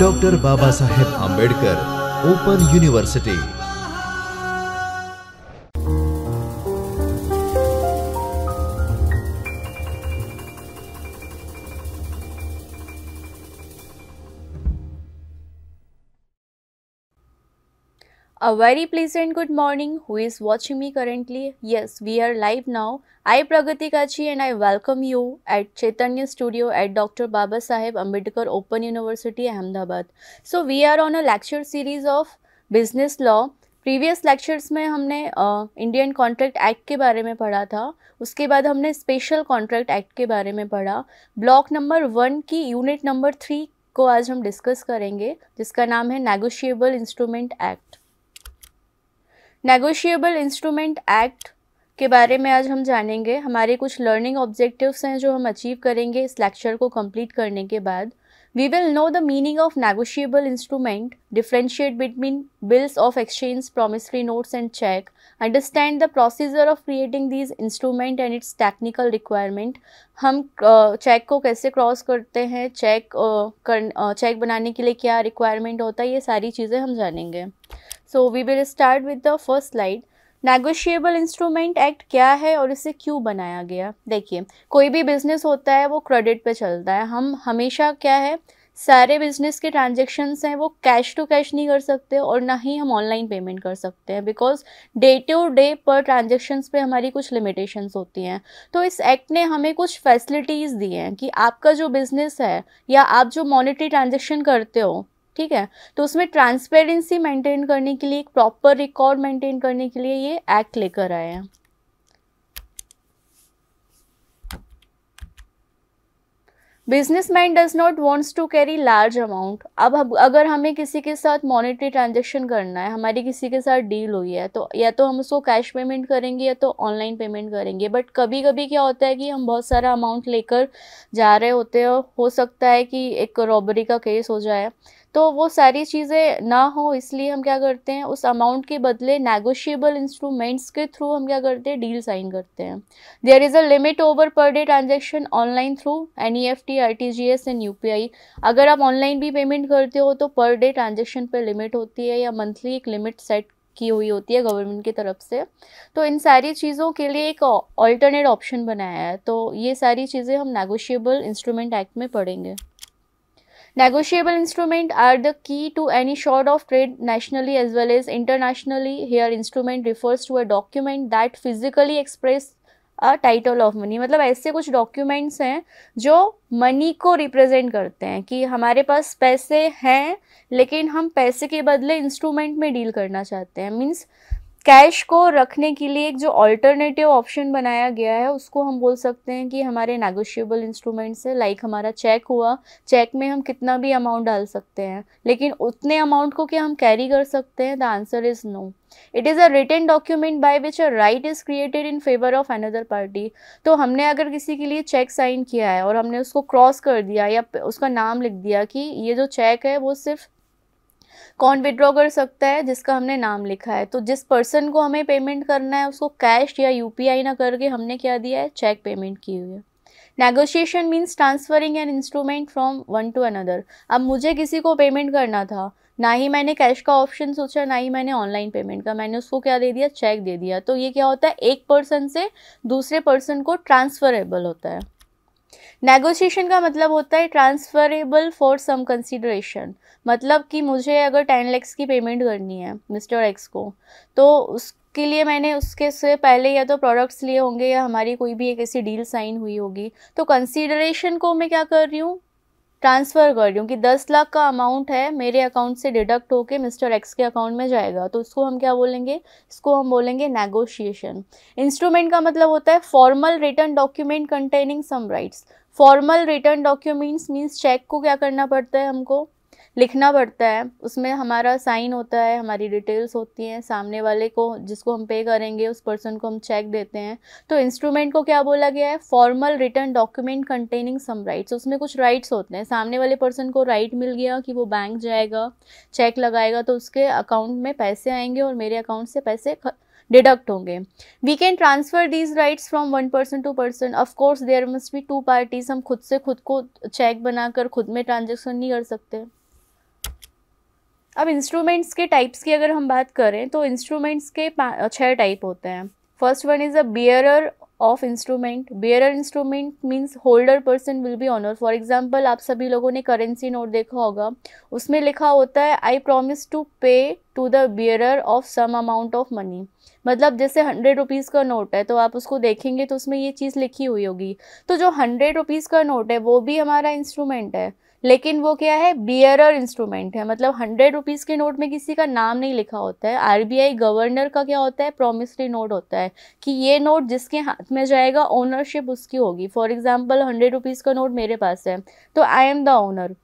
Doctor Baba Saheb Ambedkar open university. A very pleasant good morning. Who is watching me currently? Yes, we are live now. I Pragati Kachi and I welcome you at Chaitanya Studio at Dr. Baba Saheb Ambedkar Open University, Ahmedabad. So we are on a lecture series of business law. Previous lectures में हमने Indian contract act के बारे में पढ़ा था उसके बाद हमने स्पेशल कॉन्ट्रैक्ट एक्ट के बारे में पढ़ा ब्लॉक नंबर वन की यूनिट नंबर थ्री को आज हम डिस्कस करेंगे जिसका नाम है negotiable instrument act negotiable instrument act के बारे में आज हम जानेंगे। हमारे कुछ लर्निंग ऑब्जेक्टिव्स हैं जो हम अचीव करेंगे इस लेक्चर को कंप्लीट करने के बाद। We will know the meaning of negotiable instrument differentiate between bills of exchange promissory notes and cheque understand the procedure of creating these instrument and its technical requirement हम cheque uh, को कैसे cross करते हैं? Check uh, check uh, बनाने के लिए क्या requirement होता है? ये सारी चीज़ें हम जानेंगे। So we will start with the first slide negotiable instrument act क्या है और इसे क्यों बनाया गया? देखिए, कोई भी बिज़नेस होता है, वो क्रेडिट पे चलता है। हम हमेशा क्या है, सारे बिज़नेस के ट्रांजेक्शन्स हैं, वो कैश टू कैश नहीं कर सकते और ना ही हम ऑनलाइन पेमेंट कर सकते हैं बिकॉज़ डे टू डे पर ट्रांजेक्शन्स पे हमारी कुछ लिमिटेशंस होती हैं। तो इस एक्ट ने हमें कुछ फैसिलिटीज़ दी हैं कि आपका जो बिज़नेस है या आप जो मॉनिटरी ट्रांजेक्शन करते हो ठीक है? तो उसमें ट्रांसपेरेंसी मेंटेन करने के लिए, एक प्रॉपर रिकॉर्ड मेंटेन करने के लिए ये एक्ट लेकर आए हैं। Businessman does not wants to carry large amount अब अगर हमें किसी के साथ मॉनेटरी ट्रांजेक्शन करना है, हमारी किसी के साथ डील हुई है तो या तो हम उसको कैश पेमेंट करेंगे या तो ऑनलाइन पेमेंट करेंगे। बट कभी कभी क्या होता है कि हम बहुत सारा अमाउंट लेकर जा रहे होते हैं हो सकता है कि एक रॉबरी का केस हो जाए। तो वो सारी चीज़ें ना हो, इसलिए हम क्या करते हैं, उस अमाउंट के बदले नेगोशिएबल इंस्ट्रूमेंट्स के थ्रू हम क्या करते हैं डील साइन करते हैं। There is a limit over per day transaction online through N E F T R T G S and U P I अगर आप ऑनलाइन भी पेमेंट करते हो तो पर डे ट्रांजेक्शन पर लिमिट होती है या मंथली एक लिमिट सेट की हुई होती है गवर्नमेंट की तरफ़ से। तो इन सारी चीज़ों के लिए एक ऑल्टरनेट ऑप्शन बनाया है। तो ये सारी चीज़ें हम नेगोशिएबल इंस्ट्रूमेंट एक्ट में पढ़ेंगे। Negotiable instruments are the key to any sort of trade nationally as well as internationally. Here instrument refers to a document that physically express a title of money मतलब ऐसे कुछ documents हैं जो money को represent करते हैं कि हमारे पास पैसे हैं लेकिन हम पैसे के बदले इंस्ट्रूमेंट में डील करना चाहते हैं मीन्स कैश को रखने के लिए एक जो ऑल्टरनेटिव ऑप्शन बनाया गया है, उसको हम बोल सकते हैं कि हमारे नेगोशिएबल इंस्ट्रूमेंट्स है लाइक हमारा चेक हुआ चेक में हम कितना भी अमाउंट डाल सकते हैं, लेकिन उतने अमाउंट को क्या हम कैरी कर सकते हैं? The answer is no it is a written document by which a right is created in favour of another party तो हमने अगर किसी के लिए चेक साइन किया है और हमने उसको क्रॉस कर दिया या उसका नाम लिख दिया कि ये जो चेक है वो सिर्फ़ कौन विड्रॉ कर सकता है, जिसका हमने नाम लिखा है। तो जिस पर्सन को हमें पेमेंट करना है, उसको कैश या यूपीआई ना करके हमने क्या दिया है? चेक पेमेंट की हुई है। Negotiation means transferring an instrument from one to another अब मुझे किसी को पेमेंट करना था, ना ही मैंने कैश का ऑप्शन सोचा, ना ही मैंने ऑनलाइन पेमेंट का, मैंने उसको क्या दे दिया? चेक दे दिया। तो ये क्या होता है? एक पर्सन से दूसरे पर्सन को ट्रांसफरेबल होता है। नेगोशिएशन का मतलब होता है ट्रांसफरेबल फॉर सम कंसिडरेशन मतलब कि मुझे अगर टेन लैक्स की पेमेंट करनी है मिस्टर एक्स को तो उसके लिए मैंने उसके से पहले या तो प्रोडक्ट्स लिए होंगे या हमारी कोई भी एक ऐसी डील साइन हुई होगी। तो कंसिडरेशन को मैं क्या कर रही हूँ? ट्रांसफ़र कर रही हूँ कि दस लाख का अमाउंट है, मेरे अकाउंट से डिडक्ट होके मिस्टर एक्स के अकाउंट में जाएगा। तो इसको हम क्या बोलेंगे? इसको हम बोलेंगे नेगोशिएशन इंस्ट्रूमेंट का मतलब होता है formal written document containing some rights formal written documents means cheque को क्या करना पड़ता है हमको? लिखना पड़ता है। उसमें हमारा साइन होता है, हमारी डिटेल्स होती हैं। सामने वाले को, जिसको हम पे करेंगे, उस पर्सन को हम चेक देते हैं। तो इंस्ट्रूमेंट को क्या बोला गया है? Formal written document containing some rights. उसमें कुछ राइट्स होते हैं। सामने वाले पर्सन को राइट मिल गया कि वो बैंक जाएगा, चेक लगाएगा तो उसके अकाउंट में पैसे आएँगे और मेरे अकाउंट से पैसे डिडक्ट होंगे। We can transfer these rights from one person to person of course there must be two parties हम खुद से खुद को चेक बनाकर, खुद में ट्रांजेक्शन नहीं कर सकते। अब इंस्ट्रूमेंट्स के टाइप्स की अगर हम बात करें तो इंस्ट्रूमेंट्स के छः टाइप होते हैं। First one is a bearer of instrument bearer instrument means holder person will be owner for example आप सभी लोगों ने करेंसी नोट देखा होगा। उसमें लिखा होता है I promise to pay to the bearer of some amount of money मतलब जैसे हंड्रेड रुपीज़ का नोट है तो आप उसको देखेंगे तो उसमें ये चीज़ लिखी हुई होगी। तो जो हंड्रेड रुपीज़ का नोट है, वो भी हमारा इंस्ट्रूमेंट है। लेकिन वो क्या है? बियरर इंस्ट्रूमेंट है। मतलब हंड्रेड रुपीज़ के नोट में किसी का नाम नहीं लिखा होता है। आरबीआई गवर्नर का क्या होता है? प्रोमिसरी नोट होता है कि ये नोट जिसके हाथ में जाएगा ओनरशिप उसकी होगी। फॉर एग्ज़ाम्पल हंड्रेड रुपीज़ का नोट मेरे पास है। तो आई एम द ओनर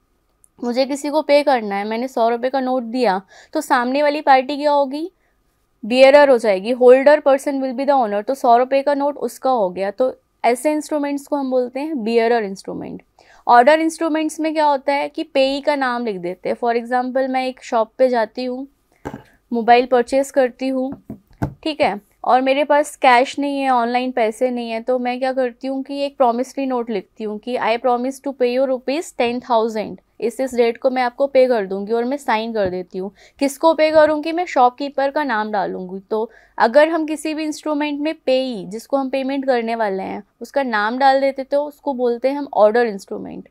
मुझे किसी को पे करना है। मैंने सौ रुपये का नोट दिया। तो सामने वाली पार्टी क्या होगी? बियरर हो जाएगी। Holder person will be the owner तो सौ रुपये का नोट उसका हो गया। तो ऐसे इंस्ट्रूमेंट्स को हम बोलते हैं बियरर इंस्ट्रूमेंट ऑर्डर इंस्ट्रूमेंट्स में क्या होता है कि पेई का नाम लिख देते हैं। फॉर एग्ज़ाम्पल मैं एक शॉप पे जाती हूँ मोबाइल परचेस करती हूँ, ठीक है? और मेरे पास कैश नहीं है ऑनलाइन पैसे नहीं है तो मैं क्या करती हूँ कि एक प्रॉमिसरी नोट लिखती हूँ कि I promise to pay you rupees ten thousand इस इस डेट को मैं आपको पे कर दूँगी और मैं साइन कर देती हूँ। किसको पे करूँगी? मैं शॉपकीपर का नाम डालूँगी। तो अगर हम किसी भी इंस्ट्रूमेंट में पे ही जिसको हम पेमेंट करने वाले हैं, उसका नाम डाल देते तो उसको बोलते हैं हम ऑर्डर इंस्ट्रूमेंट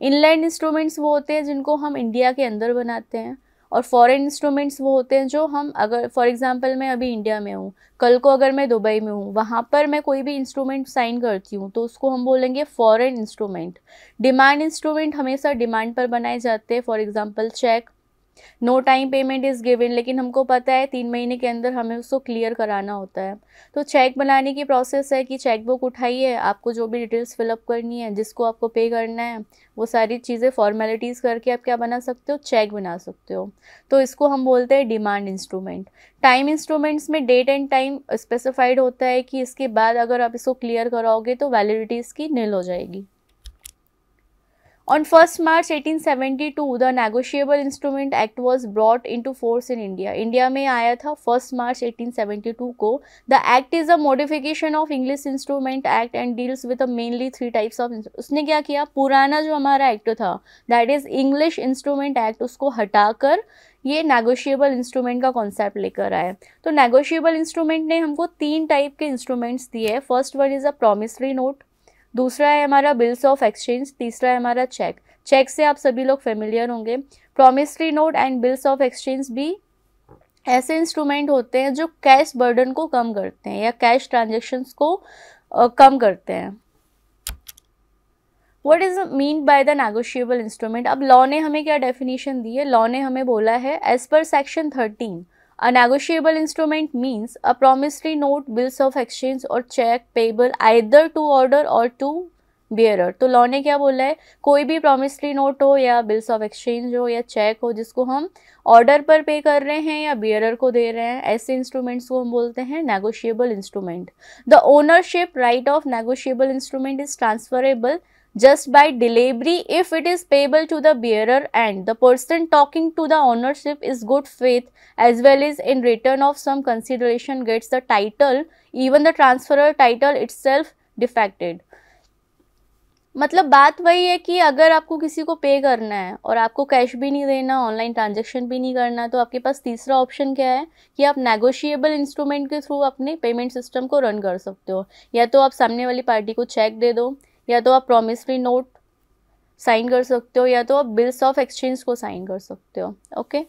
इनलैंड इंस्ट्रूमेंट्स वो होते हैं जिनको हम इंडिया के अंदर बनाते हैं। और फॉरेन इंस्ट्रूमेंट्स वो होते हैं जो हम अगर फॉर एग्जांपल मैं अभी इंडिया में हूँ, कल को अगर मैं दुबई में हूँ, वहाँ पर मैं कोई भी इंस्ट्रूमेंट साइन करती हूँ तो उसको हम बोलेंगे फॉरेन इंस्ट्रूमेंट डिमांड इंस्ट्रूमेंट हमेशा डिमांड पर बनाए जाते हैं for example cheque no time payment is given लेकिन हमको पता है तीन महीने के अंदर हमें उसको क्लियर कराना होता है। तो चेक बनाने की प्रोसेस है कि चेक बुक उठाइए आपको जो भी डिटेल्स फिलअप करनी है, जिसको आपको पे करना है, वो सारी चीज़ें फॉर्मेलिटीज़ करके आप क्या बना सकते हो? चेक बना सकते हो। तो इसको हम बोलते हैं डिमांड इंस्ट्रूमेंट टाइम इंस्ट्रूमेंट्स में डेट एंड टाइम स्पेसिफाइड होता है कि इसके बाद अगर आप इसको क्लियर कराओगे तो वैलिडिटी इसकी नील हो जाएगी। On 1st March 1872, the Negotiable Instrument Act was brought into force in India. India में आया था 1st March 1872 को. The act is a modification of English Instrument Act and deals with a mainly three types of. उसने क्या किया पुराना जो हमारा एक्ट था that is English instrument act उसको हटाकर ये नेगोशिएबल इंस्ट्रूमेंट का कॉन्सेप्ट लेकर आए तो नेगोशिएबल इंस्ट्रूमेंट ने हमको तीन टाइप के इंस्ट्रूमेंट्स दिए first one is a promissory note दूसरा है हमारा बिल्स ऑफ़ एक्सचेंज तीसरा है हमारा चेक चेक से आप सभी लोग फेमिलियर होंगे. Promissory note and bills of exchange भी ऐसे इंस्ट्रूमेंट होते हैं जो कैश बर्डन को कम करते हैं या कैश ट्रांजेक्शन्स को कम करते हैं. What is mean by the negotiable instrument अब लॉ ने हमें क्या डेफिनेशन दी है? लॉ ने हमें बोला है as per section thirteen A negotiable instrument means a promissory note, bills of exchange और check payable either to order or to bearer तो लॉ ने क्या बोला है? कोई भी प्रॉमिसरी नोट हो या बिल्स ऑफ़ एक्सचेंज हो या चेक हो जिसको हम ऑर्डर पर पे कर रहे हैं या बियरर को दे रहे हैं ऐसे इंस्ट्रूमेंट्स को हम बोलते हैं negotiable instrument the ownership right of negotiable instrument is transferable just by delivery if it is payable to the bearer and the person talking to the ownership is good faith as well as in return of some consideration gets the title even the transferor title itself defected मतलब बात वही है कि अगर आपको किसी को पे करना है और आपको कैश भी नहीं देना ऑनलाइन ट्रांजेक्शन भी नहीं करना तो आपके पास तीसरा ऑप्शन क्या है कि आप नेगोशिएबल इंस्ट्रूमेंट के थ्रू अपने पेमेंट सिस्टम को रन कर सकते हो या तो आप सामने वाली पार्टी को चेक दे दो या तो आप प्रॉमिसरी नोट साइन कर सकते हो, या तो आप बिल्स ऑफ़ एक्सचेंज को साइन कर सकते हो ओके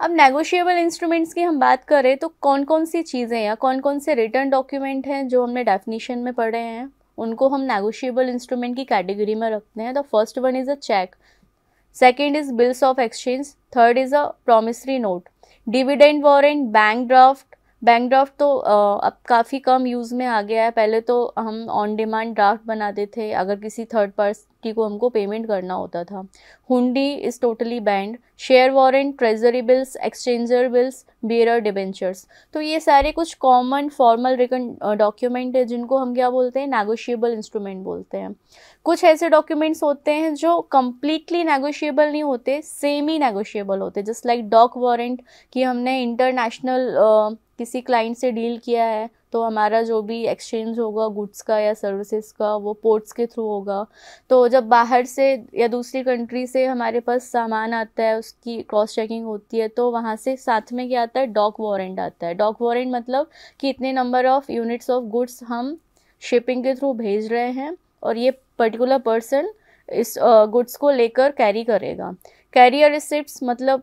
अब नेगोशिएबल इंस्ट्रूमेंट्स की हम बात करें तो कौन कौन सी चीज़ें या कौन कौन से रिटर्न डॉक्यूमेंट हैं जो हमने डेफिनेशन में पढ़े हैं? उनको हम नेगोशिएबल इंस्ट्रूमेंट की कैटेगरी में रखते हैं। The first one is a cheque second is bills of exchange third is a promissory note dividend warrant bank draft bank draft तो अब काफ़ी कम यूज़ में आ गया है। पहले तो हम ऑन डिमांड ड्राफ्ट बनाते थे। अगर किसी थर्ड निफ्टी को हमको पेमेंट करना होता था। Hundi is totally banned share warrant treasury bills exchanger bills bearer debentures तो ये सारे कुछ कॉमन फॉर्मल रिकन डॉक्यूमेंट है जिनको हम क्या बोलते हैं? नेगोशिएबल इंस्ट्रूमेंट बोलते हैं। कुछ ऐसे डॉक्यूमेंट्स होते हैं जो कम्प्लीटली नेगोशिएबल नहीं होते सेमी नेगोशिएबल होते। जस्ट लाइक डॉक वारंट कि हमने इंटरनेशनल किसी क्लाइंट से डील किया है तो हमारा जो भी एक्सचेंज होगा गुड्स का या सर्विसेज़ का, वो पोर्ट्स के थ्रू होगा। तो जब बाहर से या दूसरी कंट्री से हमारे पास सामान आता है, उसकी क्रॉस चेकिंग होती है तो वहाँ से साथ में क्या आता है? डॉक वारंट आता है। डॉक वारंट मतलब कि इतने number of units of goods हम शिपिंग के थ्रू भेज रहे हैं, और ये पर्टिकुलर पर्सन इस गुड्स को लेकर कैरी करेगा। कैरियर रिसिप्ट मतलब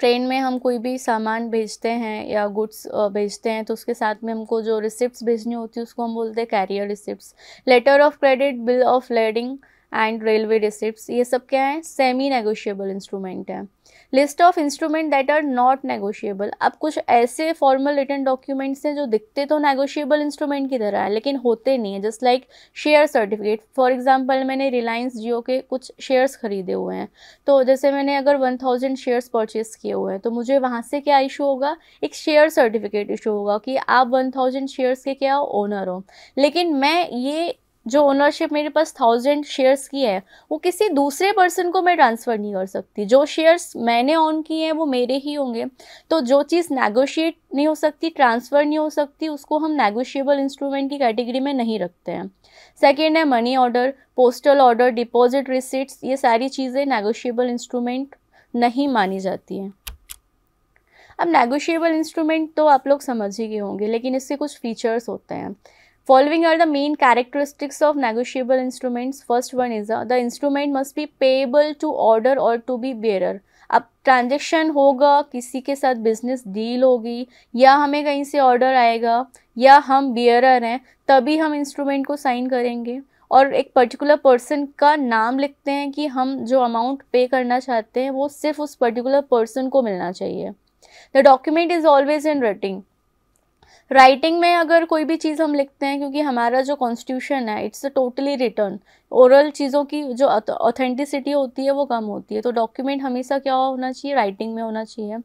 ट्रेन में हम कोई भी सामान भेजते हैं या गुड्स भेजते हैं तो उसके साथ में हमको जो रिसिप्ट भेजनी होती है, उसको हम बोलते हैं carrier receipts letter of credit bill of lading and railway receipts ये सब क्या है? सेमी नेगोशिएबल इंस्ट्रूमेंट है। List of instrument that are not negotiable. अब कुछ ऐसे फॉर्मल रिटर्न डॉक्यूमेंट्स हैं जो दिखते तो नेगोशिएबल इंस्ट्रूमेंट की तरह है, लेकिन होते नहीं है, just like share certificate for example मैंने रिलायंस जियो के कुछ शेयर्स खरीदे हुए हैं। तो जैसे मैंने अगर वन थाउज़ेंड शेयर्स परचेस किए हुए हैं तो मुझे वहाँ से क्या इशू होगा? एक शेयर सर्टिफिकेट इशू होगा कि आप वन थाउज़ेंड शेयर्स के क्या ओनर हो। लेकिन मैं ये जो ओनरशिप मेरे पास थाउज़ेंड शेयर्स की है, वो किसी दूसरे पर्सन को मैं ट्रांसफ़र नहीं कर सकती। जो शेयर्स मैंने ऑन किए हैं, वो मेरे ही होंगे। तो जो चीज़ नेगोशिएट नहीं हो सकती ट्रांसफ़र नहीं हो सकती, उसको हम नेगोशिएबल इंस्ट्रूमेंट की कैटेगरी में नहीं रखते हैं। सेकेंड है money order postal order deposit receipts ये सारी चीज़ें नेगोशिएबल इंस्ट्रूमेंट नहीं मानी जाती हैं। अब नेगोशिएबल इंस्ट्रूमेंट तो आप लोग समझ ही गए होंगे, लेकिन इसके कुछ फीचर्स होते हैं। Following are the main characteristics of negotiable instruments. First one is uh, the instrument must be payable to order or to be bearer. अब ट्रांजेक्शन होगा किसी के साथ बिज़नेस डील होगी या हमें कहीं से ऑर्डर आएगा या हम बियरर हैं तभी हम इंस्ट्रूमेंट को साइन करेंगे और एक पर्टिकुलर पर्सन का नाम लिखते हैं कि हम जो अमाउंट पे करना चाहते हैं वो सिर्फ़ उस पर्टिकुलर पर्सन को मिलना चाहिए the document is always in writing writing में अगर कोई भी चीज़ हम लिखते हैं, क्योंकि हमारा जो कॉन्स्टिट्यूशन है it's a totally written oral चीज़ों की जो ऑथेंटिसिटी होती है, वो कम होती है। तो डॉक्यूमेंट हमेशा क्या होना चाहिए? राइटिंग में होना चाहिए।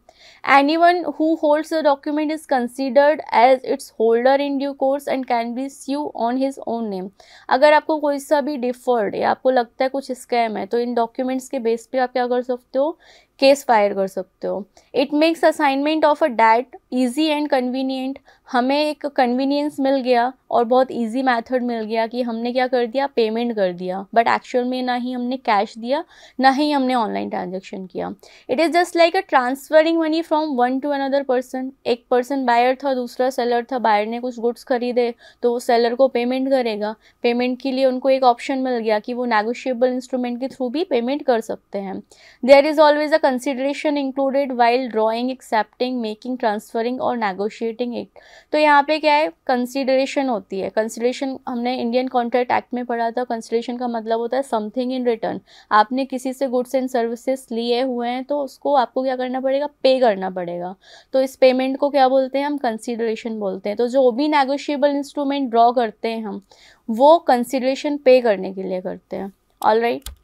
Any one who holds the document is considered as its holder in due course and can be sue on his own name अगर आपको कोई सा भी डिफर्ड या आपको लगता है कुछ स्कैम है तो इन डॉक्यूमेंट्स के बेस पे आप क्या कर सकते हो? केस फायर कर सकते हो। It makes assignment of a debt easy and convenient हमें एक कन्वीनियंस मिल गया और बहुत ईजी मैथड मिल गया कि हमने क्या कर दिया? पेमेंट कर दिया बट एक्चुअल में ना ही हमने कैश दिया, ना ही हमने ऑनलाइन ट्रांजेक्शन किया। It is just like a transferring money from one to another person एक पर्सन बायर था, दूसरा सेलर था बायर ने कुछ गुड्स खरीदे तो वो सेलर को पेमेंट करेगा। पेमेंट के लिए उनको एक ऑप्शन मिल गया कि वो नेगोशिएबल इंस्ट्रूमेंट के थ्रू भी पेमेंट कर सकते हैं। There is always a consideration included while drawing accepting making transferring और नेगोशिएटिंग इट तो यहाँ पे क्या है? कंसिडरेशन होती है। कंसिडरेशन हमने इंडियन कॉन्ट्रैक्ट एक्ट में पढ़ा था। कंसिडरेशन का मतलब होता है समथिंग इन रिटर्न आपने किसी से गुड्स एंड सर्विसेज़ लिए हुए हैं तो उसको आपको क्या करना पड़ेगा? पे करना पड़ेगा. तो इस पेमेंट को क्या बोलते हैं? हम कंसिडरेशन बोलते हैं. तो जो भी नेगोशिएबल इंस्ट्रूमेंट ड्रॉ करते हैं हम, वो कंसिडरेशन पे करने के लिए करते हैं. All right right?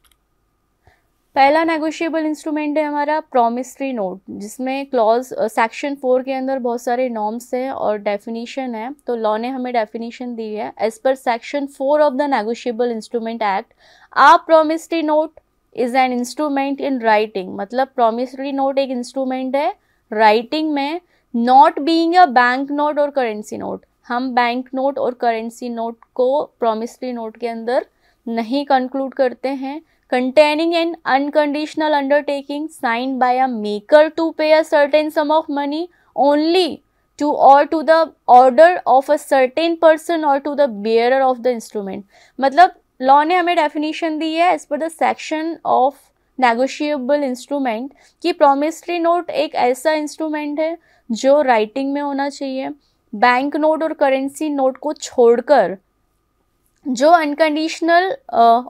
पहला नेगोशिएबल इंस्ट्रूमेंट है हमारा प्रोमिसरी नोट जिसमें क्लॉज सेक्शन फोर के अंदर बहुत सारे नॉर्म्स हैं और डेफिनेशन है। तो लॉ ने हमें डेफिनेशन दी है। As per section four of the negotiable instrument act a promissory note is an instrument in writing मतलब प्रोमिसरी नोट एक इंस्ट्रूमेंट है राइटिंग में not being a bank note और करेंसी नोट हम बैंक नोट और currency note को promissory note के अंदर नहीं कंक्लूड करते हैं। Containing an unconditional undertaking signed by a maker to pay a certain sum of money only to or to the order of a certain person or to the bearer of the instrument मतलब law ने हमें definition दी है as per the section of negotiable instrument कि promissory note एक ऐसा instrument है जो राइटिंग में होना चाहिए बैंक नोट और करेंसी नोट को छोड़कर जो अनकंडीशनल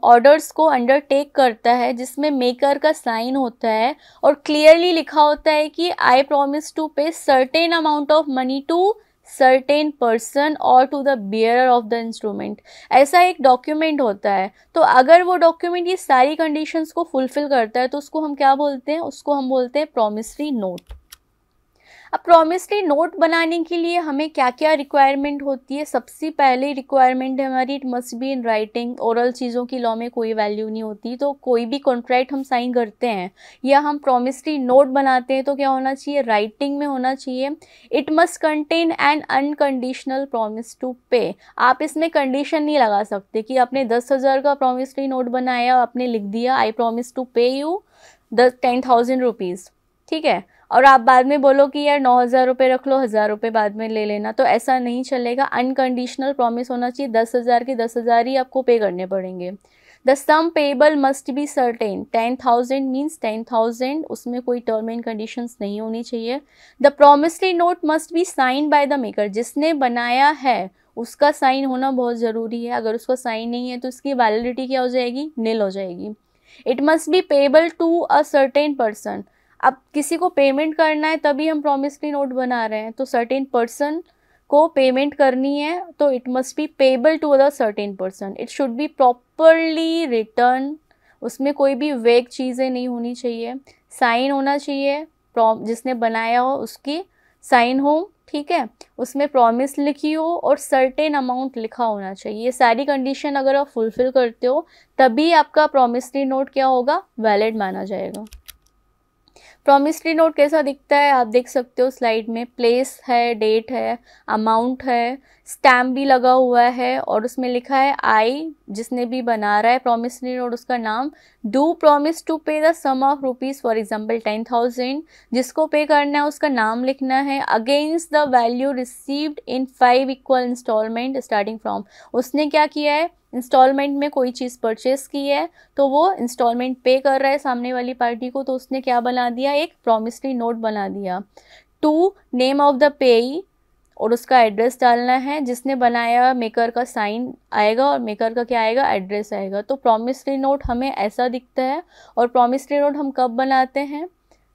ऑर्डर्स uh, को अंडरटेक करता है जिसमें मेकर का साइन होता है और क्लियरली लिखा होता है कि I promise to pay certain amount of money to certain person और to the bearer of the instrument ऐसा एक डॉक्यूमेंट होता है। तो अगर वो डॉक्यूमेंट ये सारी कंडीशंस को फुलफिल करता है तो उसको हम क्या बोलते हैं? उसको हम बोलते हैं प्रोमिसरी नोट अब प्रोमिसरी नोट बनाने के लिए हमें क्या क्या रिक्वायरमेंट होती है? सबसे पहले रिक्वायरमेंट है हमारी it must be in writing oral चीज़ों की लॉ में कोई वैल्यू नहीं होती तो कोई भी कॉन्ट्रैक्ट हम साइन करते हैं, या हम प्रोमिसरी नोट बनाते हैं तो क्या होना चाहिए? राइटिंग में होना चाहिए। It must contain an unconditional promise to pay आप इसमें कंडीशन नहीं लगा सकते कि आपने दस हज़ार का प्रोमिसरी नोट बनाया, आपने लिख दिया I promise to pay you the ten thousand rupees ठीक है? और आप बाद में बोलो कि यार नौ हज़ार रुपये रख लो, हज़ार रुपये बाद में ले लेना तो ऐसा नहीं चलेगा। अनकंडीशनल प्रॉमिस होना चाहिए। दस हज़ार के दस हज़ार ही आपको पे करने पड़ेंगे। The sum payable must be certain ten thousand means ten thousand उसमें कोई टर्म एंड कंडीशंस नहीं होनी चाहिए। The promissory note must be sign by the maker जिसने बनाया है, उसका साइन होना बहुत ज़रूरी है। अगर उसका साइन नहीं है तो उसकी वैलिडिटी क्या हो जाएगी? नील हो जाएगी। It must be payable to a certain person अब किसी को पेमेंट करना है, तभी हम प्रोमिसरी नोट बना रहे हैं। तो सर्टेन पर्सन को पेमेंट करनी है तो it must be payable to the certain person it should be properly written उसमें कोई भी वेग चीज़ें नहीं होनी चाहिए। साइन होना चाहिए जिसने बनाया हो, उसकी साइन हो, ठीक है? उसमें प्रॉमिस लिखी हो और सर्टेन अमाउंट लिखा होना चाहिए। ये सारी कंडीशन अगर आप फुलफ़िल करते हो, तभी आपका प्रोमिसरी नोट क्या होगा? वैलिड माना जाएगा। प्रॉमिसरी नोट कैसा दिखता है? आप देख सकते हो स्लाइड में प्लेस है डेट है अमाउंट है स्टैम्प भी लगा हुआ है और उसमें लिखा है आई जिसने भी बना रहा है प्रॉमिसरी नोट उसका नाम do promise to pay the sum of rupees for example ten thousand जिसको पे करना है, उसका नाम लिखना है against the value received in five equal instalment starting from उसने क्या किया है? इंस्टॉलमेंट में कोई चीज़ परचेस की है तो वो इंस्टॉलमेंट पे कर रहा है सामने वाली पार्टी को तो उसने क्या बना दिया? एक प्रॉमिसरी नोट बना दिया। टू नेम ऑफ़ द पेई और उसका एड्रेस डालना है, जिसने बनाया मेकर का साइन आएगा और मेकर का क्या आएगा? एड्रेस आएगा। तो प्रॉमिसरी नोट हमें ऐसा दिखता है और प्रॉमिसरी नोट हम कब बनाते हैं?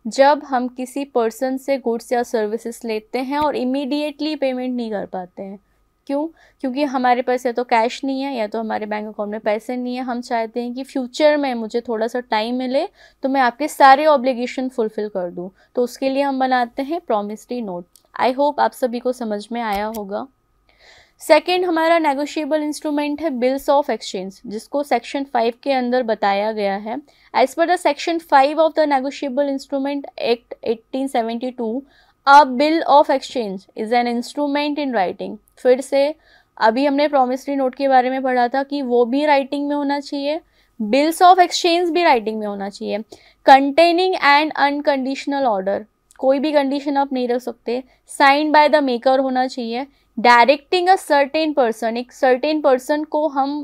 जब हम किसी पर्सन से गुड्स या सर्विसेज़ लेते हैं और इमीडिएटली पेमेंट नहीं कर पाते हैं। क्यों? क्योंकि हमारे पास या तो कैश नहीं है, या तो हमारे बैंक अकाउंट में पैसे नहीं है। हम चाहते हैं कि फ्यूचर में मुझे थोड़ा सा टाइम मिले तो मैं आपके सारे ऑब्लिगेशन फुलफ़िल कर दूँ। तो उसके लिए हम बनाते हैं प्रॉमिसरी नोट आई होप आप सभी को समझ में आया होगा। सेकेंड हमारा नेगोशिएबल इंस्ट्रूमेंट है बिल्स ऑफ़ एक्सचेंज जिसको सेक्शन फाइव के अंदर बताया गया है। As per the section five of the negotiable instrument act 1872 a bill of exchange is an instrument in writing फिर से, अभी हमने प्रोमिसरी नोट के बारे में पढ़ा था कि वो भी राइटिंग में होना चाहिए बिल्स ऑफ़ एक्सचेंज भी राइटिंग में होना चाहिए। कंटेनिंग एंड अनकंडीशनल ऑर्डर कोई भी कंडीशन आप नहीं रख सकते। साइन बाय द मेकर होना चाहिए। डायरेक्टिंग अ सर्टेन पर्सन एक सर्टेन पर्सन को हम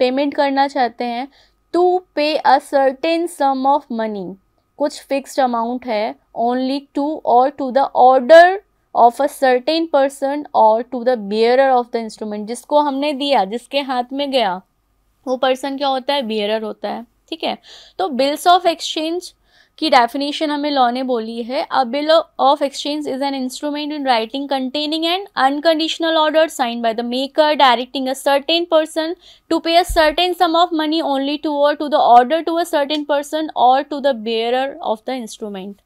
पेमेंट करना चाहते हैं to pay a certain sum of money कुछ फिक्स्ड अमाउंट है ओनली टू और to the order of a certain person और to the bearer of the instrument जिसको हमने दिया, जिसके हाथ में गया, वो पर्सन क्या होता है? बियरर होता है। ठीक है? तो बिल्स ऑफ़ एक्सचेंज की डेफिनेशन हमें लॉ ने बोली है a bill of exchange is an instrument in writing containing and unconditional order sign by the maker directing a certain person to pay a certain sum of money only to और to the order to a certain person और to the bearer of the instrument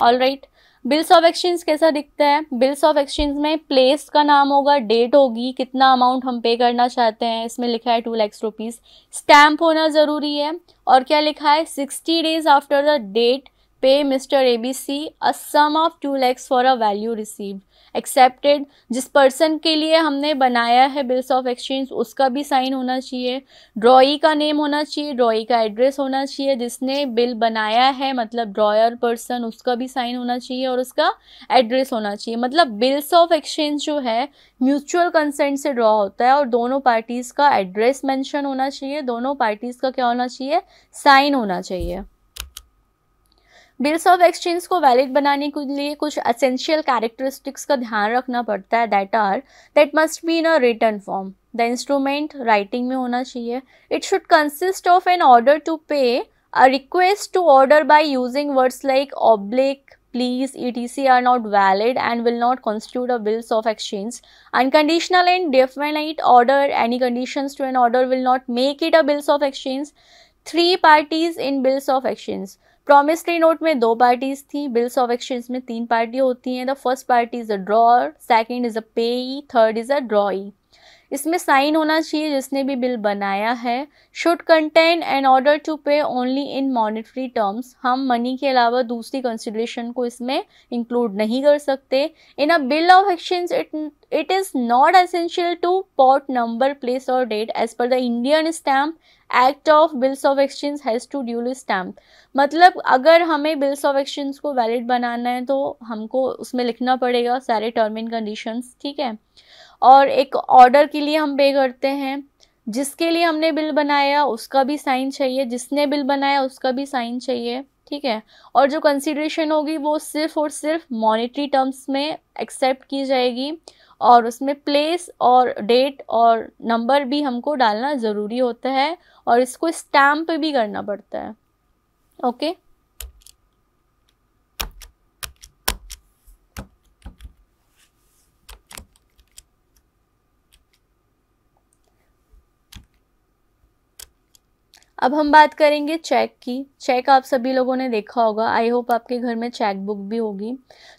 all right bills of exchange कैसा दिखता है? Bills of exchange में place का नाम होगा date होगी, कितना अमाउंट हम पे करना चाहते हैं, इसमें लिखा है टू लैक्स रुपीज़ स्टैम्प होना ज़रूरी है और क्या लिखा है? Sixty days after the date pay mister A B C a sum of two lakhs for a value received accepted जिस पर्सन के लिए हमने बनाया है बिल्स ऑफ़ एक्सचेंज उसका भी साइन होना चाहिए ड्रॉई का नेम होना चाहिए ड्रॉई का एड्रेस होना चाहिए, जिसने बिल बनाया है मतलब ड्रॉयर पर्सन उसका भी साइन होना चाहिए और उसका एड्रेस होना चाहिए। मतलब बिल्स ऑफ़ एक्सचेंज जो है म्यूचुअल कंसेंट से ड्रॉ होता है और दोनों पार्टीज़ का एड्रेस मैंशन होना चाहिए, दोनों पार्टीज़ का क्या होना चाहिए साइन होना चाहिए। बिल्स ऑफ़ एक्सचेंज को वैलिड बनाने के लिए कुछ असेंशियल कैरेक्टरिस्टिक्स का ध्यान रखना पड़ता है that are that must be in a written form the instrument writing में होना चाहिए। It should consist of an order to pay a request to order by using words like oblige please E T C are not valid and will not constitute a bills of exchange unconditional and definite order any condition to an order will not make it a bills of exchange three parties in bills of exchange promissory note में दो parties थी bills of exchange में तीन party होती हैं। The first party is a drawer second is a payee third is अ ड्रॉई इसमें sign होना चाहिए जिसने भी बिल बनाया है। Should contain an order to pay only in monetary terms हम मनी के अलावा दूसरी कंसिडरेशन को इसमें इंक्लूड नहीं कर सकते। In a bill of exchange it it is not essential to put number place और date as per the Indian stamp act of bills of exchange has to duly stamp मतलब अगर हमें bills of exchange को valid बनाना है तो हमको उसमें लिखना पड़ेगा सारे टर्म एंड कंडीशंस ठीक है? और एक ऑर्डर के लिए हम पे करते हैं। जिसके लिए हमने बिल बनाया, उसका भी साइन चाहिए। जिसने बिल बनाया, उसका भी साइन चाहिए। ठीक है? और जो कंसिड्रेशन होगी, वो सिर्फ़ और सिर्फ़ मॉनिटरी टर्म्स में एक्सेप्ट की जाएगी। और उसमें प्लेस और डेट और नंबर भी हमको डालना ज़रूरी होता है। और इसको स्टैम्प भी करना पड़ता है। ओके अब हम बात करेंगे चेक की। चेक आप सभी लोगों ने देखा होगा। आई होप आपके घर में चेक बुक भी होगी।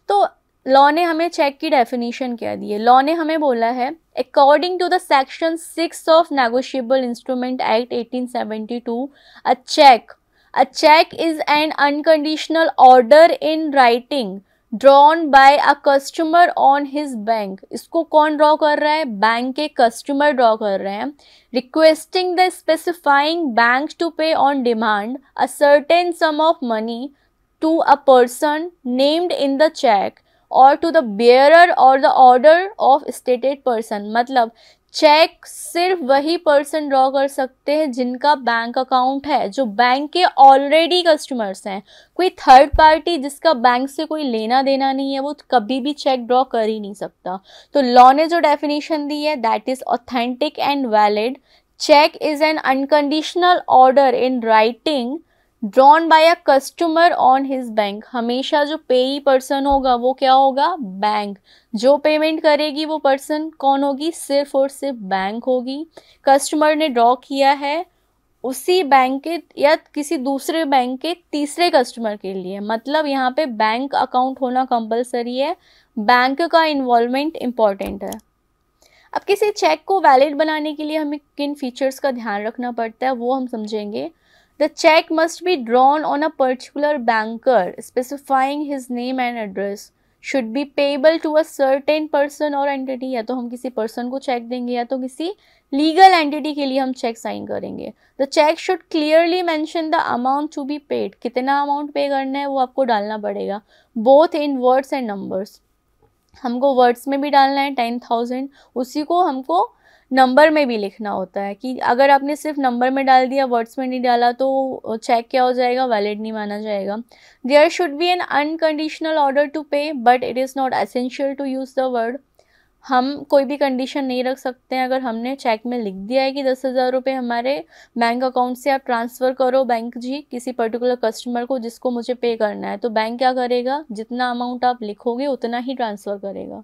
तो लॉ ने हमें चेक की डेफिनेशन क्या दी है? लॉ ने हमें बोला है according to the section six of negotiable instrument act 1872 a cheque a cheque is an unconditional order in writing drawn by a customer on his bank इसको कौन ड्रॉ कर रहा है? बैंक के कस्टमर ड्रॉ कर रहे हैं। Requesting the specifying bank to pay on demand a certain sum of money to a person named in the cheque और टू द बेयरर और the order of stated person मतलब cheque सिर्फ़ वही person draw कर सकते हैं जिनका bank account है, जो बैंक के ऑलरेडी कस्टमर्स हैं। कोई थर्ड पार्टी जिसका बैंक से कोई लेना देना नहीं है, वो कभी भी चेक ड्रॉ कर ही नहीं सकता। तो लॉ ने जो डेफिनेशन दी है that is authentic and valid cheque is an unconditional order in writing drawn by a customer on his bank हमेशा जो पेई पर्सन होगा, वो क्या होगा? बैंक जो पेमेंट करेगी वो पर्सन कौन होगी? सिर्फ़ और सिर्फ़ बैंक होगी। कस्टमर ने ड्रॉ किया है उसी बैंक के या किसी दूसरे बैंक के तीसरे कस्टमर के लिए। मतलब यहाँ पे बैंक अकाउंट होना कंपलसरी है। बैंक का इन्वॉल्वमेंट इंपॉर्टेंट है। अब किसी चेक को वैलिड बनाने के लिए हमें किन फीचर्स का ध्यान रखना पड़ता है, वो हम समझेंगे। The check must be drawn on a particular banker specifying his name and address. Should be payable to a certain person or entity, या तो हम किसी पर्सन को चेक देंगे या तो किसी लीगल एंटिटी के लिए हम चेक साइन करेंगे। The cheque should clearly mention the amount to be paid कितना अमाउंट पे करना है वो आपको डालना पड़ेगा। Both in words and numbers हमको वर्ड्स में भी डालना है टेन थाउज़ेंड उसी को हमको नंबर में भी लिखना होता है कि अगर आपने सिर्फ़ नंबर में डाल दिया वर्ड्स में नहीं डाला तो चेक क्या हो जाएगा? वैलिड नहीं माना जाएगा। There should be an unconditional order to pay but it is not essential to use the word हम कोई भी कंडीशन नहीं रख सकते हैं, अगर हमने चेक में लिख दिया है कि दस हज़ार रुपये हमारे बैंक अकाउंट से आप ट्रांसफ़र करो बैंक जी, किसी पर्टिकुलर कस्टमर को जिसको मुझे पे करना है तो बैंक क्या करेगा? जितना अमाउंट आप लिखोगे, उतना ही ट्रांसफ़र करेगा।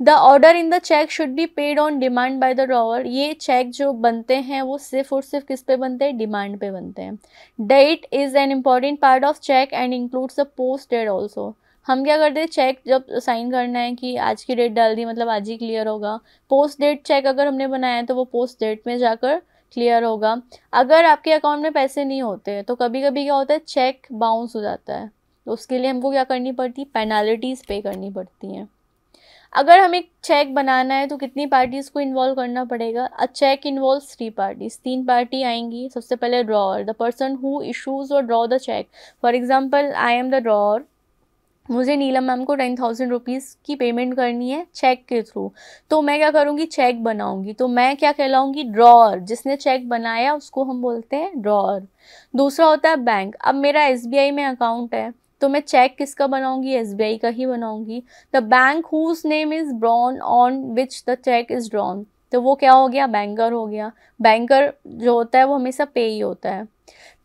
The order in the cheque should be paid on demand by the drawer ये चेक जो बनते हैं, वो सिर्फ़ और सिर्फ़ किस पे बनते हैं? डिमांड पे बनते हैं। Date is an important part of cheque and includes the post date also हम क्या करते हैं? चेक जब साइन करना है कि आज की डेट डाल दी मतलब आज ही क्लियर होगा। पोस्ट डेट चेक अगर हमने बनाया है तो वो पोस्ट डेट में जाकर क्लियर होगा। अगर आपके अकाउंट में पैसे नहीं होते तो कभी कभी क्या होता है? चेक बाउंस हो जाता है। तो उसके लिए हमको क्या करनी पड़ती? पेनाल्टीज़ पे करनी पड़ती हैं। अगर हमें चेक बनाना है तो कितनी पार्टीज़ को इन्वॉल्व करना पड़ेगा? A cheque involve three parties तीन पार्टी आएँगी, सबसे पहले drawer the person who issues और draw the cheque for example I am the drawer मुझे नीलम मैम को टेन थाउज़ेंड रुपीज़ की पेमेंट करनी है चेक के थ्रू तो मैं क्या करूँगी? चेक बनाऊँगी. तो मैं क्या कहलाऊँगी? ड्रॉर जिसने चेक बनाया, उसको हम बोलते हैं ड्रॉर दूसरा होता है बैंक अब मेरा एसबीआई में अकाउंट है. तो मैं चेक किसका बनाऊँगी? एसबीआई का ही बनाऊँगी। The bank whose name is drawn on which the cheque is drawn तो वो क्या हो गया? बैंकर हो गया। बैंकर जो होता है वो हमेशा पे ही होता है।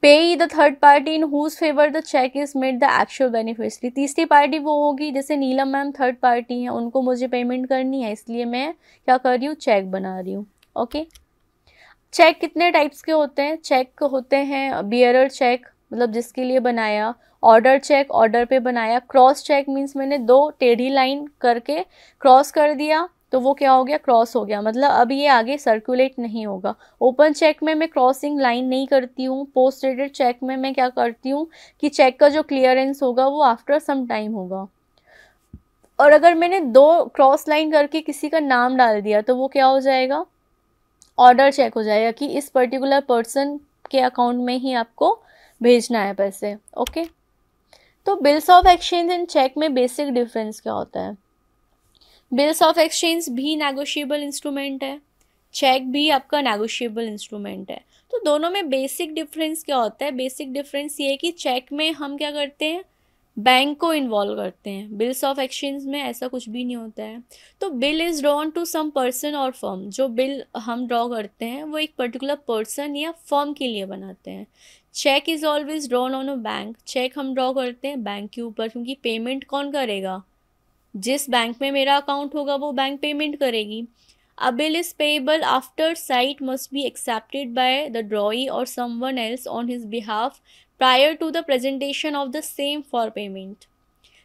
Payee the third party in whose favour the cheque is made the actual beneficiary तीसरी पार्टी वो होगी जैसे नीलम मैम थर्ड पार्टी है, उनको मुझे पेमेंट करनी है, इसलिए मैं क्या कर रही हूँ? चेक बना रही हूँ। ओके चेक कितने टाइप्स के होते हैं? चेक होते हैं बियरर चेक मतलब जिसके लिए बनाया ऑर्डर चेक ऑर्डर पे बनाया क्रॉस चेक मीन्स मैंने दो टेढ़ी लाइन करके क्रॉस कर दिया तो वो क्या हो गया? क्रॉस हो गया। मतलब अब ये आगे सर्कुलेट नहीं होगा। ओपन चेक में मैं क्रॉसिंग लाइन नहीं करती हूँ। पोस्ट डेटेड चेक में मैं क्या करती हूँ कि चेक का जो क्लियरेंस होगा वो आफ्टर सम टाइम होगा। और अगर मैंने दो क्रॉस लाइन करके किसी का नाम डाल दिया तो वो क्या हो जाएगा? ऑर्डर चेक हो जाएगा कि इस पर्टिकुलर पर्सन के अकाउंट में ही आपको भेजना है पैसे ओके तो bills of exchange and cheque में बेसिक डिफरेंस क्या होता है? बिल्स ऑफ़ एक्सचेंज भी नेगोशिएबल इंस्ट्रूमेंट है चेक भी आपका नेगोशिएबल इंस्ट्रूमेंट है। तो दोनों में बेसिक डिफरेंस क्या होता है? बेसिक डिफरेंस ये है कि चेक में हम क्या करते हैं? बैंक को इन्वॉल्व करते हैं। बिल्स ऑफ़ एक्सचेंज में ऐसा कुछ भी नहीं होता है। तो bill is drawn to some person और फर्म जो बिल हम ड्रॉ करते हैं, वो एक पर्टिकुलर पर्सन या फर्म के लिए बनाते हैं। Cheque is always drawn on a bank cheque हम ड्रॉ करते हैं बैंक के ऊपर, क्योंकि पेमेंट कौन करेगा? जिस बैंक में मेरा अकाउंट होगा, वो बैंक पेमेंट करेगी। A bill is payable after sight must be accepted by the drawee और someone else on his behalf prior to the presentation of the same for payment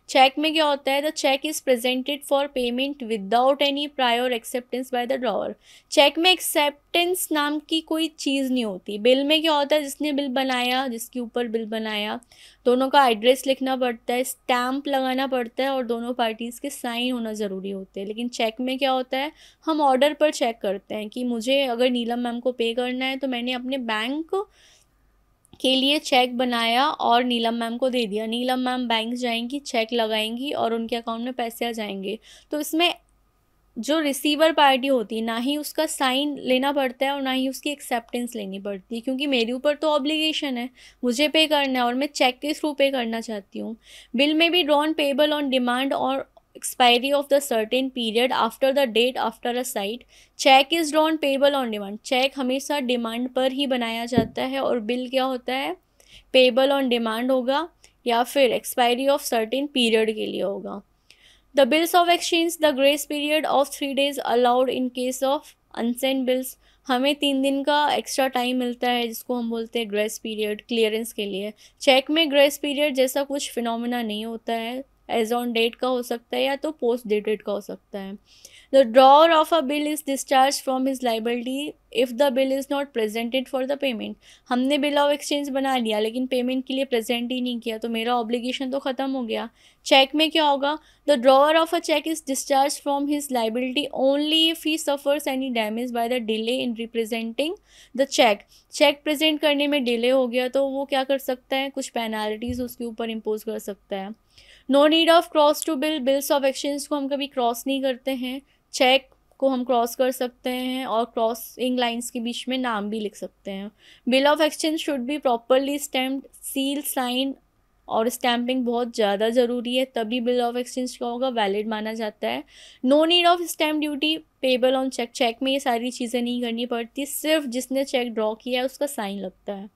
cheque में क्या होता है? The cheque is presented for payment without any prior acceptance by the drawer cheque में acceptance नाम की कोई चीज़ नहीं होती। बिल में क्या होता है? जिसने बिल बनाया, जिसके ऊपर बिल बनाया, दोनों का एड्रेस लिखना पड़ता है स्टैम्प लगाना पड़ता है और दोनों पार्टीज़ के साइन होना ज़रूरी होते हैं। लेकिन चेक में क्या होता है? हम ऑर्डर पर चेक करते हैं कि मुझे अगर नीलम मैम को पे करना है तो मैंने अपने बैंक के लिए चेक बनाया और नीलम मैम को दे दिया। नीलम मैम बैंक जाएँगी चेक लगाएँगी और उनके अकाउंट में पैसे आ जाएँगे। तो इसमें जो रिसीवर पार्टी होती है ना ही उसका साइन लेना पड़ता है और ना ही उसकी एक्सेप्टेंस लेनी पड़ती है, क्योंकि मेरे ऊपर तो ऑब्लिगेशन है। मुझे पे करना है और मैं चेक के थ्रू पे करना चाहती हूँ। बिल में भी ड्रॉन पेबल ऑन डिमांड और expiry of the certain period after the date after a site. Cheque is drawn payable on demand cheque हमेशा डिमांड पर ही बनाया जाता है और बिल क्या होता है? पेबल ऑन डिमांड होगा या फिर एक्सपायरी ऑफ़ सर्टेन पीरियड के लिए होगा। The bills of exchange the grace period of three days allowed in case of unsent bills हमें तीन दिन का एक्स्ट्रा टाइम मिलता है जिसको हम बोलते हैं ग्रेस पीरियड क्लियरेंस के लिए। चेक में ग्रेस पीरियड जैसा कुछ फिनोमिना नहीं होता है। एज ऑन डेट का हो सकता है या तो पोस्ट डेटेड का हो सकता है। The drawer of a bill is discharge from his liability if the bill is not presented for the payment हमने बिल ऑफ़ एक्सचेंज बना लिया, लेकिन पेमेंट के लिए प्रेजेंट ही नहीं किया तो मेरा ऑब्लिगेशन तो ख़त्म हो गया। चेक में क्या होगा? The drawer of a cheque is discharge from his liability only if he suffers any damage by the delay in representing the cheque cheque present करने में डिले हो गया तो वो क्या कर सकता है? कुछ पेनाल्टीज़ उसके ऊपर इम्पोज कर सकता है। No need of cross to bill bills of exchange को हम कभी क्रॉस नहीं करते हैं। चेक को हम क्रॉस कर सकते हैं और क्रॉसिंग लाइंस के बीच में नाम भी लिख सकते हैं। Bill of exchange should be properly stamp seal sign और स्टैम्पिंग बहुत ज़्यादा ज़रूरी है, तभी बिल ऑफ़ एक्सचेंज क्या होगा? वैलिड माना जाता है। No need of stamp duty payable on cheque cheque में ये सारी चीज़ें नहीं करनी पड़ती, सिर्फ़ जिसने चेक ड्रॉ किया है, उसका साइन लगता है।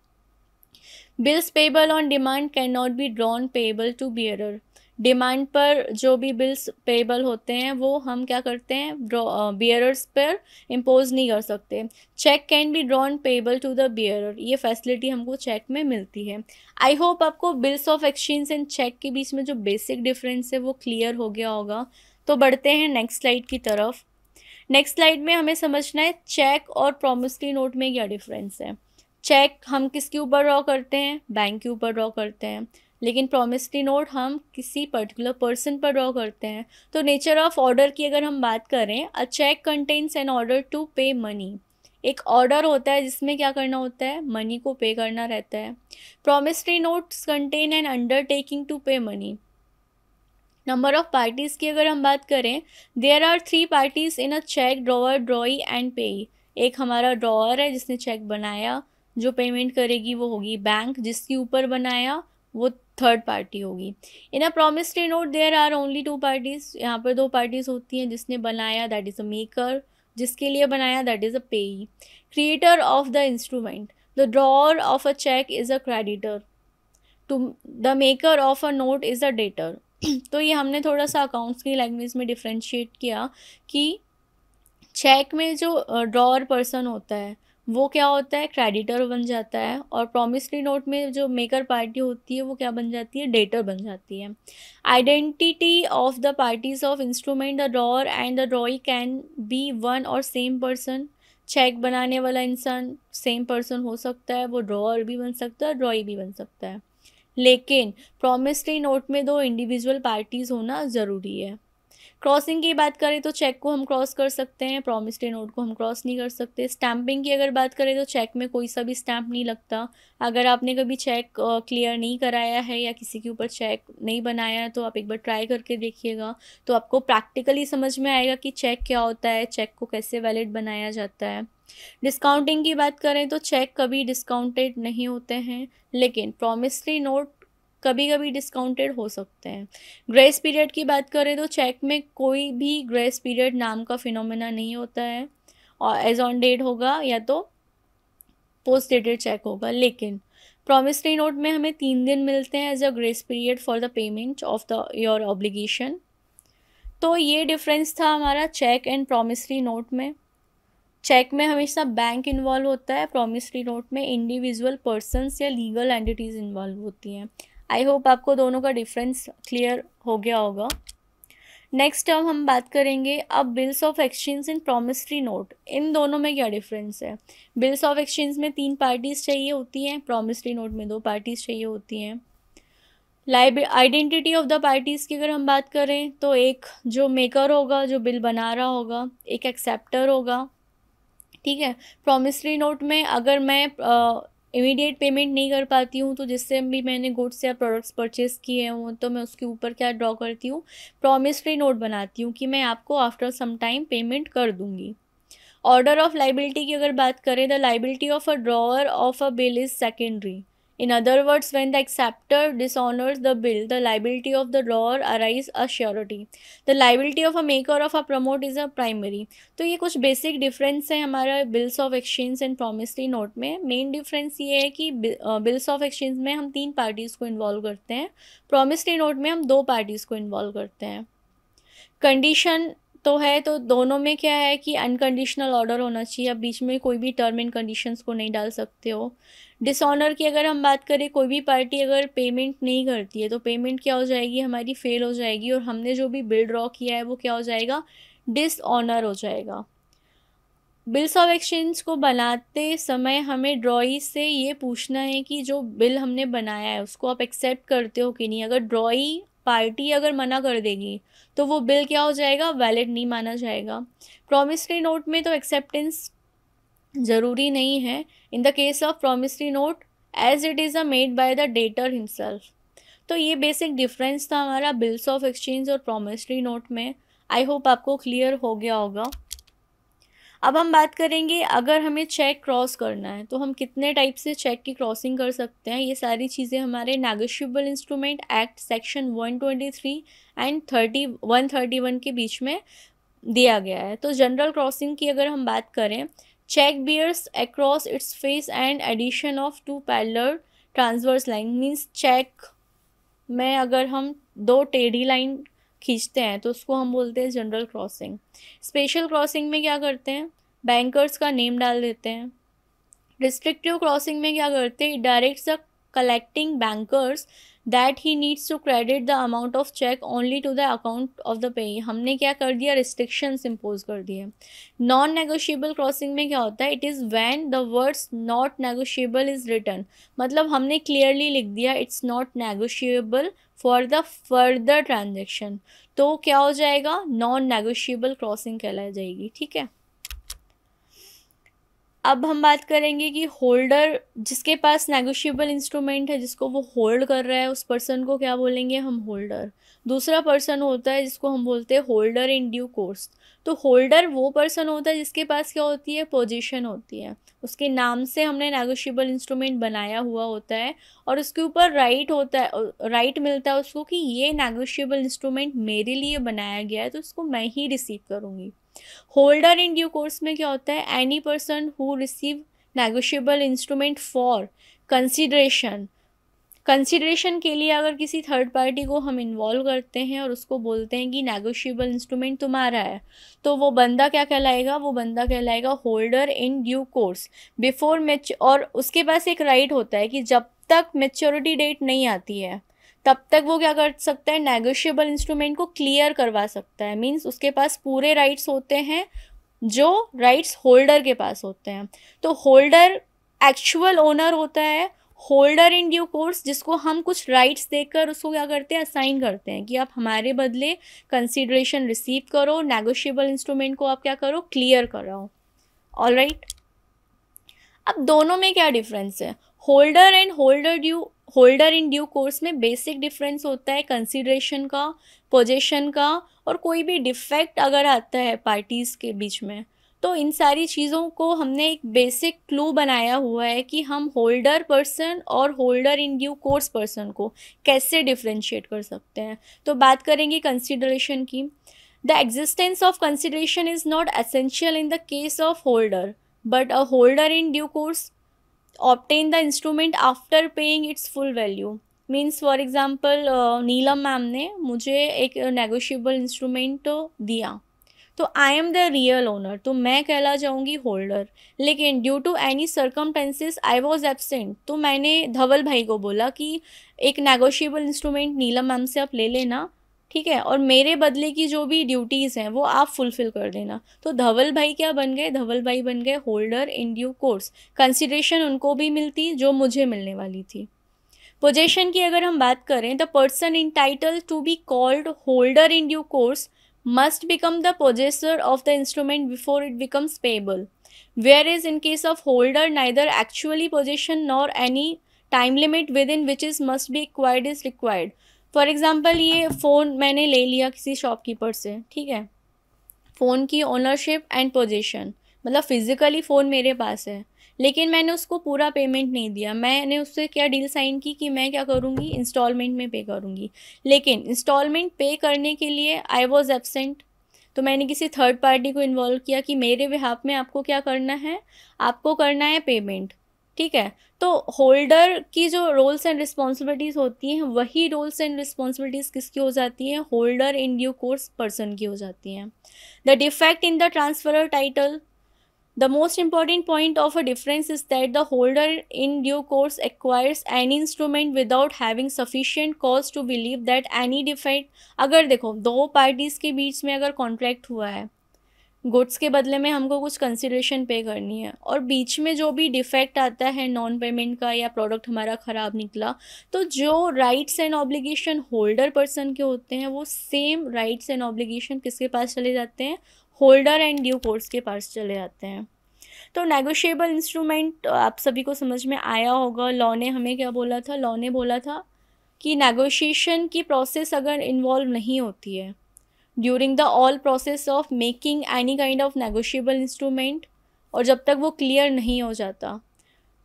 Bills payable on demand can not be drawn payable to bearer demand पर जो भी बिल्स पेबल होते हैं, वो हम क्या करते हैं बियरर्स पर इम्पोज नहीं कर सकते। Cheque can be drawn payable to the bearer ये फैसिलिटी हमको चेक में मिलती है। आई होप आपको bills of exchange and cheque के बीच में जो बेसिक डिफरेंस है, वो क्लियर हो गया होगा। तो बढ़ते हैं नेक्स्ट स्लाइड की तरफ़। नेक्स्ट स्लाइड में हमें समझना है चेक और प्रोमिसरी नोट में क्या डिफरेंस है। चेक हम किसके ऊपर ड्रॉ करते हैं? बैंक के ऊपर ड्रॉ करते हैं। लेकिन प्रोमिसरी नोट हम किसी पर्टिकुलर पर्सन पर ड्रॉ करते हैं। तो नेचर ऑफ़ ऑर्डर की अगर हम बात करें a cheque contains an order to pay money एक ऑर्डर होता है जिसमें क्या करना होता है? मनी को पे करना रहता है। Promissory notes contain an undertaking to pay money number of parties की अगर हम बात करें there are three parties in a cheque drawer drawee and payee एक हमारा ड्रॉअर है जिसने चेक बनाया, जो पेमेंट करेगी वो होगी बैंक जिसके ऊपर बनाया, वो थर्ड पार्टी होगी। In a promissory note there are only two parties यहाँ पर दो पार्टीज़ होती हैं जिसने बनाया दैट इज़ अ मेकर जिसके लिए बनाया that is a payee creator of the instrument the drawer of a cheque is a creditor to the maker of a note is a debtor तो ये हमने थोड़ा सा अकाउंट्स की लैंग्वेज में डिफ्रेंशिएट किया कि चेक में जो ड्रॉर पर्सन होता है वो क्या होता है क्रेडिटर बन जाता है और प्रॉमिसरी नोट में जो मेकर पार्टी होती है, वो क्या बन जाती है डेटर बन जाती है। Identity of the parties of instrument the drawer and the drawee can be one और सेम पर्सन चेक बनाने वाला इंसान सेम पर्सन हो सकता है, वो ड्रॉअर भी बन सकता है ड्रॉई भी बन सकता है। लेकिन प्रॉमिसरी नोट में दो इंडिविजुअल पार्टीज़ होना ज़रूरी है। क्रॉसिंग की बात करें तो चेक को हम क्रॉस कर सकते हैं प्रॉमिसरी नोट को हम क्रॉस नहीं कर सकते। स्टैंपिंग की अगर बात करें तो चेक में कोई सा भी स्टैंप नहीं लगता। अगर आपने कभी चेक क्लियर नहीं कराया है या किसी के ऊपर चेक नहीं बनाया है तो आप एक बार ट्राई करके देखिएगा। तो आपको प्रैक्टिकली समझ में आएगा कि चेक क्या होता है चेक को कैसे वैलिड बनाया जाता है। डिस्काउंटिंग की बात करें तो चेक कभी डिस्काउंटेड नहीं होते हैं, लेकिन प्रॉमिसरी नोट कभी कभी डिस्काउंटेड हो सकते हैं। ग्रेस पीरियड की बात करें तो चेक में कोई भी ग्रेस पीरियड नाम का फिनोमेना नहीं होता है। और एज ऑन डेट होगा या तो पोस्ट डेटेड चेक होगा। लेकिन प्रॉमिसरी नोट में हमें तीन दिन मिलते हैं as a grace period for the payment of the your obligation तो ये डिफरेंस था हमारा चेक एंड प्रॉमिसरी नोट में। चेक में हमेशा बैंक इन्वॉल्व होता है। प्रॉमिसरी नोट में इंडिविजुअल पर्सनस या लीगल एंटिटीज़ इन्वॉल्व होती हैं। आई होप आपको दोनों का डिफरेंस क्लियर हो गया होगा। नेक्स्ट अब हम बात करेंगे अब bills of exchange in promissory note इन दोनों में क्या डिफरेंस है? बिल्स ऑफ़ एक्सचेंज में तीन पार्टीज़ चाहिए होती हैं प्रोमिसरी नोट में दो पार्टीज़ चाहिए होती हैं। लाइब आइडेंटिटी ऑफ़ द पार्टीज़ की अगर हम बात करें तो एक जो मेकर होगा, जो बिल बना रहा होगा, एक एक्सेप्टर होगा। ठीक है? प्रोमिसरी नोट में अगर मैं इमीडिएट पेमेंट नहीं कर पाती हूँ तो जिससे भी मैंने गुड्स या प्रोडक्ट्स परचेज़ किए हों तो मैं उसके ऊपर क्या ड्रॉ करती हूँ? प्रॉमिस फ्री नोट बनाती हूँ कि मैं आपको आफ्टर सम टाइम पेमेंट कर दूँगी। ऑर्डर ऑफ़ लाइबिलिटी की अगर बात करें the liability of a drawer of a bill is secondary In other words, when the acceptor dishonors the bill, the liability of the drawer arise a surety. The liability of a maker of a promote is a primary. तो ये कुछ basic difference है हमारा bills of exchange and promissory note में main difference ये है कि bills of exchange में हम तीन पार्टीज़ को इन्वॉल्व करते हैं प्रोमिसरी नोट में हम दो पार्टीज़ को इन्वॉल्व करते हैं कंडीशन तो है तो दोनों में क्या है कि अनकंडीशनल ऑर्डर होना चाहिए। आप बीच में कोई भी टर्म एंड कंडीशंस को नहीं डाल सकते हो। डिसऑनर की अगर हम बात करें, कोई भी पार्टी अगर पेमेंट नहीं करती है तो पेमेंट क्या हो जाएगी? हमारी फेल हो जाएगी और हमने जो भी बिल ड्रॉ किया है, वो क्या हो जाएगा? डिसऑनर हो जाएगा। बिल्स ऑफ़ एक्सचेंज को बनाते समय हमें ड्रॉई से ये पूछना है कि जो बिल हमने बनाया है, उसको आप एक्सेप्ट करते हो कि नहीं? अगर ड्रॉई पार्टी अगर मना कर देगी तो वो बिल क्या हो जाएगा? वैलिड नहीं माना जाएगा। प्रोमिसरी नोट में तो एक्सेप्टेंस ज़रूरी नहीं है। In the case of promissory note as it is a made by the debtor himself तो ये बेसिक डिफरेंस था हमारा बिल्स ऑफ़ एक्सचेंज और प्रोमिसरी नोट में। आई होप आपको क्लियर हो गया होगा। अब हम बात करेंगे अगर हमें चेक क्रॉस करना है तो हम कितने टाइप से चेक की क्रॉसिंग कर सकते हैं? ये सारी चीज़ें हमारे negotiable instrument act section 123 and 30 131 के बीच में दिया गया है। तो जनरल क्रॉसिंग की अगर हम बात करें cheque bears across its face and addition of two parallel transverse line means cheque में अगर हम दो टेढ़ी लाइन खींचते हैं तो उसको हम बोलते हैं जनरल क्रॉसिंग स्पेशल क्रॉसिंग में क्या करते हैं? बैंकर्स का नेम डाल देते हैं. रिस्ट्रिक्टिव क्रॉसिंग में क्या करते हैं? Direct the collecting bankers that he needs to credit the amount of cheque only to the account of the payee हमने क्या कर दिया? रिस्ट्रिक्शंस इम्पोज कर दिए। नॉन नेगोशिएबल क्रॉसिंग में क्या होता है? It is when the words not negotiable is written मतलब हमने क्लियरली लिख दिया it's not negotiable for the further transaction तो क्या हो जाएगा? नॉन नेगोशिएबल क्रॉसिंग कहलाई जाएगी। ठीक है? अब हम बात करेंगे कि होल्डर जिसके पास नेगोशिएबल इंस्ट्रूमेंट है, जिसको वो होल्ड कर रहा है, उस पर्सन को क्या बोलेंगे हम होल्डर दूसरा पर्सन होता है जिसको हम बोलते हैं होल्डर इन ड्यू कोर्स तो होल्डर वो पर्सन होता है जिसके पास क्या होती है? पोजीशन होती है। उसके नाम से हमने नेगोशिएबल इंस्ट्रूमेंट बनाया हुआ होता है और उसके ऊपर राइट होता है राइट मिलता है उसको कि ये नेगोशिएबल इंस्ट्रूमेंट मेरे लिए बनाया गया है तो उसको मैं ही रिसीव करूँगी। होल्डर इन ड्यू कोर्स में क्या होता है? Any person who receive negotiable instrument for consideration consideration के लिए अगर किसी थर्ड पार्टी को हम इन्वॉल्व करते हैं और उसको बोलते हैं कि नेगोशियबल इंस्ट्रूमेंट तुम्हारा है तो वो बंदा क्या कहलाएगा? वो बंदा कहलाएगा holder in due course. Before match और उसके पास एक राइट right होता है कि जब तक मेच्योरिटी डेट नहीं आती है तब तक वो क्या कर सकता है? नेगोशिएबल इंस्ट्रूमेंट को क्लियर करवा सकता है। मीन्स उसके पास पूरे राइट्स होते हैं जो राइट्स होल्डर के पास होते हैं। तो होल्डर एक्चुअल ओनर होता है होल्डर इन ड्यू कोर्स जिसको हम कुछ राइट्स देकर उसको क्या करते हैं? असाइन करते हैं कि आप हमारे बदले कंसिड्रेशन रिसीव करो नेगोशिएबल इंस्ट्रूमेंट को आप क्या करो? क्लियर कराओ। ऑल राइट अब दोनों में क्या डिफरेंस है? Holder and holder due holder in due course में बेसिक डिफरेंस होता है कंसिड्रेशन का पोजेशन का और कोई भी डिफेक्ट अगर आता है पार्टीज़ के बीच में तो इन सारी चीज़ों को हमने एक बेसिक क्लू बनाया हुआ है कि हम होल्डर पर्सन और holder in due course person को कैसे डिफ्रेंशिएट कर सकते हैं। तो बात करेंगे कंसिडरेशन की। The existence of consideration is not essential in the case of holder but a holder in due course obtain the instrument after paying its full value means for example Neelam ma'am ने मुझे एक negotiable instrument दिया तो I am the real owner तो मैं कहला जाऊँगी holder लेकिन due to any circumstances I was absent तो मैंने धवल भाई को बोला कि एक नेगोशिएबल इंस्ट्रूमेंट नीलम मैम से आप ले लेना ठीक है? और मेरे बदले की जो भी ड्यूटीज़ हैं, वो आप फुलफ़िल कर देना। तो धवल भाई क्या बन गए? धवल भाई बन गए holder in due course consideration उनको भी मिलती, जो मुझे मिलने वाली थी। पोजेशन की अगर हम बात करें the person in title to be called holder in due course must become the possessor of the instrument before it becomes payable where is in case of holder neither actually possession nor any time limit within which is must be acquired is required for example ये phone मैंने ले लिया किसी shopkeeper से, ठीक है? Phone की ownership and position मतलब फ़िज़िकली फ़ोन मेरे पास है, लेकिन मैंने उसको पूरा पेमेंट नहीं दिया। मैंने उससे क्या डील साइन की कि मैं क्या करूँगी? इंस्टॉलमेंट में पे करूँगी। लेकिन इंस्टॉलमेंट पे करने के लिए आई वॉज़ एबसेंट तो मैंने किसी थर्ड पार्टी को इन्वॉल्व किया कि मेरे बिहाफ में आपको क्या करना है? आपको करना है पेमेंट ठीक है? तो होल्डर की जो रोल्स एंड रिस्पॉन्सिबिलिटीज होती हैं, वही रोल्स एंड रिस्पॉन्सिबिलिटीज किसकी हो जाती हैं? Holder in due course person की हो जाती हैं। The defect in the transfer title the most important point of a difference is that the holder in due course acquires any instrument without having sufficient cause to believe that any defect अगर देखो, दो parties के बीच में अगर contract हुआ है goods के बदले में हमको कुछ कंसिडरेशन पे करनी है। और बीच में जो भी डिफेक्ट आता है नॉन पेमेंट का या प्रोडक्ट हमारा ख़राब निकला तो जो rights and obligation holder person के होते हैं, वो सेम राइट्स एंड ऑब्लिगेशन किसके पास चले जाते हैं? होल्डर एंड ड्यू कोर्स के पास चले जाते हैं। तो नेगोशिएबल इंस्ट्रूमेंट आप सभी को समझ में आया होगा लॉ ने हमें क्या बोला था? लॉ ने बोला था कि नेगोशिएशन की प्रोसेस अगर इन्वॉल्व नहीं होती है during the all process of making any kind of negotiable instrument और जब तक वो क्लियर नहीं हो जाता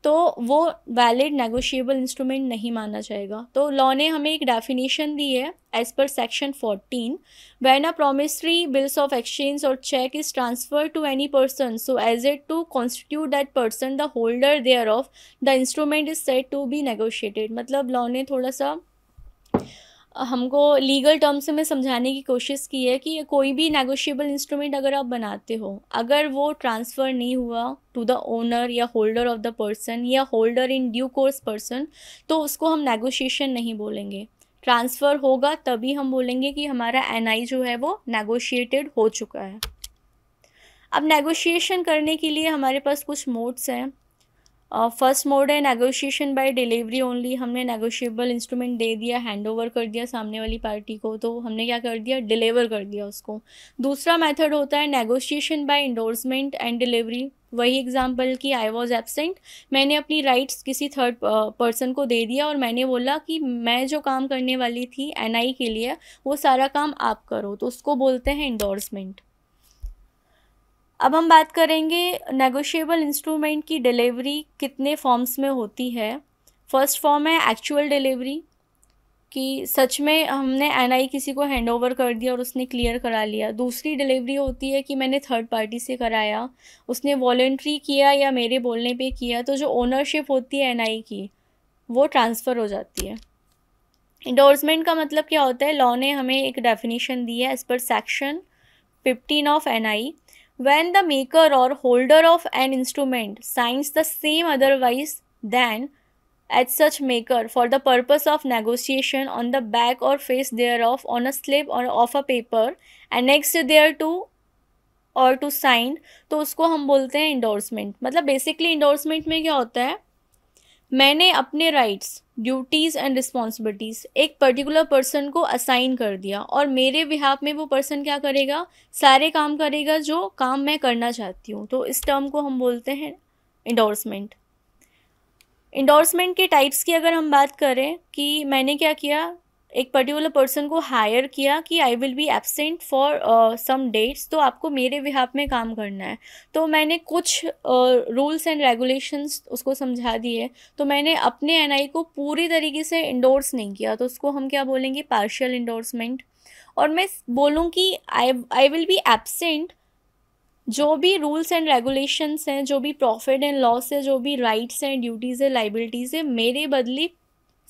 तो वो वैलिड नेगोशिएबल इंस्ट्रूमेंट नहीं माना जाएगा। तो लॉ ने हमें एक डेफिनेशन दी है as per section fourteen when a promissory bills of exchange और cheque is transfer to any person so as it to constitute that person the holder thereof the instrument is said to be negotiated मतलब law ने थोड़ा सा हमको legal terms में समझाने की कोशिश की है कि कोई भी नेगोशिएबल इंस्ट्रूमेंट अगर आप बनाते हो, अगर वो ट्रांसफ़र नहीं हुआ टू द ओनर या होल्डर ऑफ़ द पर्सन या holder in due course person तो उसको हम नेगोशिएशन नहीं बोलेंगे। ट्रांसफ़र होगा तभी हम बोलेंगे कि हमारा एनआई जो है वो नेगोशिएटेड हो चुका है। अब नेगोशिएशन करने के लिए हमारे पास कुछ मोड्स हैं। फ़र्स्ट मोड है नेगोशिएशन बाय डिलीवरी ओनली हमने नेगोशिएबल इंस्ट्रूमेंट दे दिया हैंड ओवर कर दिया सामने वाली पार्टी को तो हमने क्या कर दिया? डिलीवर कर दिया उसको. दूसरा मेथड होता है negotiation by endorsement and delivery वही एग्जांपल कि आई वॉज़ एबसेंट मैंने अपनी राइट्स किसी थर्ड पर्सन को दे दिया और मैंने बोला कि मैं जो काम करने वाली थी एनआई के लिए, वो सारा काम आप करो. तो उसको बोलते हैं इंडोर्समेंट अब हम बात करेंगे नेगोशिएबल इंस्ट्रूमेंट की डिलीवरी कितने फॉर्म्स में होती है। फ़र्स्ट फॉर्म है एक्चुअल डिलीवरी कि सच में हमने एनआई किसी को हैंड ओवर कर दिया और उसने क्लियर करा लिया। दूसरी डिलीवरी होती है कि मैंने थर्ड पार्टी से कराया, उसने वॉल्ट्री किया या मेरे बोलने पे किया तो जो ओनरशिप होती है एनआई की, वो ट्रांसफ़र हो जाती है। इंडोर्समेंट का मतलब क्या होता है? लॉ ने हमें एक डेफिनेशन दी है as per section fifteen of N I when the maker or holder of an instrument signs the same otherwise than at such maker for the purpose of negotiation on the back or face thereof on a slip or of a paper annexed thereto और to sign तो उसको हम बोलते हैं endorsement मतलब basically endorsement में क्या होता है मैंने अपने राइट्स ड्यूटीज़ एंड रिस्पॉन्सिबिलिटीज़ एक पर्टिकुलर पर्सन को असाइन कर दिया और मेरे बिहाफ में वो पर्सन क्या करेगा? सारे काम करेगा जो काम मैं करना चाहती हूँ। तो इस टर्म को हम बोलते हैं इंडोर्समेंट इंडोर्समेंट के टाइप्स की अगर हम बात करें कि मैंने क्या किया? एक पर्टिकुलर पर्सन को हायर किया कि I will be absent for some dates तो आपको मेरे विहाप में काम करना है। तो मैंने कुछ रूल्स एंड रेगुलेशंस उसको समझा दिए। तो मैंने अपने एनआई को पूरी तरीके से इंडोर्स नहीं किया। तो उसको हम क्या बोलेंगे? पार्शियल इंडोर्समेंट और मैं बोलूँ कि I I will be absent जो भी रूल्स एंड रेगुलेशंस हैं, जो भी प्रॉफिट एंड लॉस है, जो भी राइट्स हैं ड्यूटीज़ है लाइबिलिटीज़ है, मेरे बदले